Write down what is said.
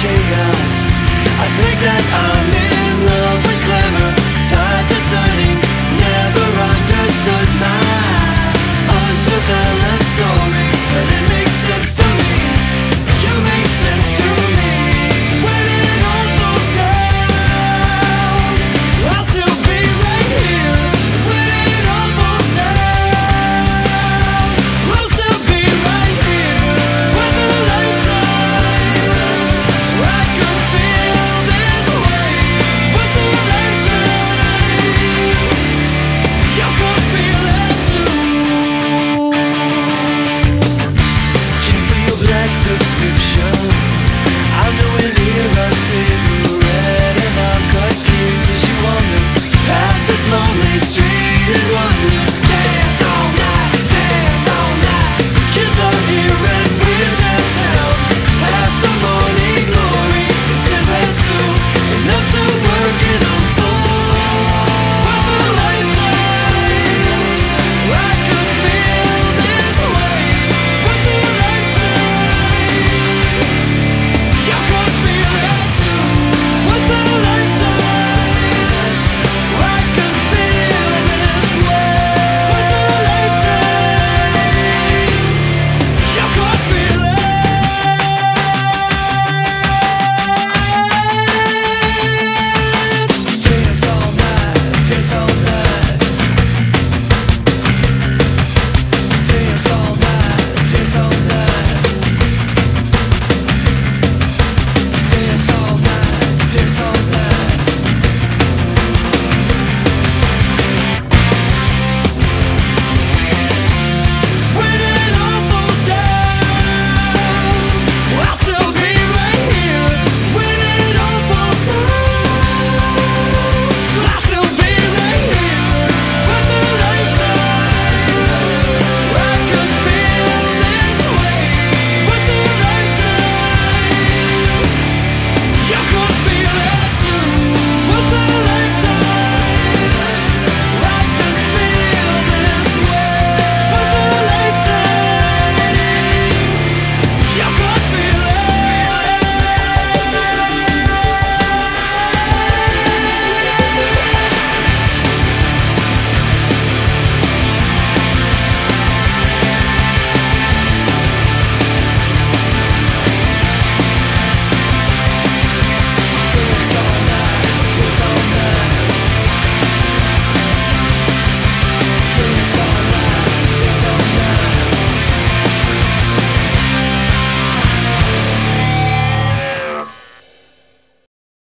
chaos. I think that I'm